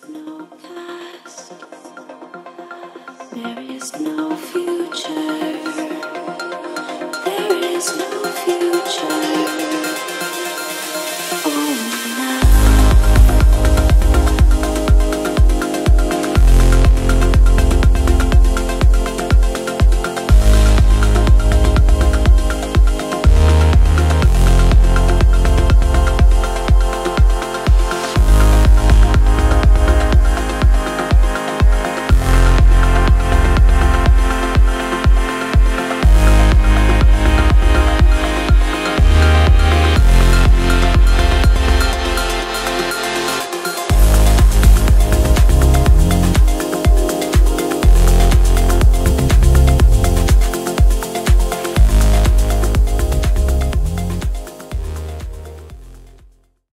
There is no future. There is no